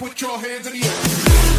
put your hands in the air.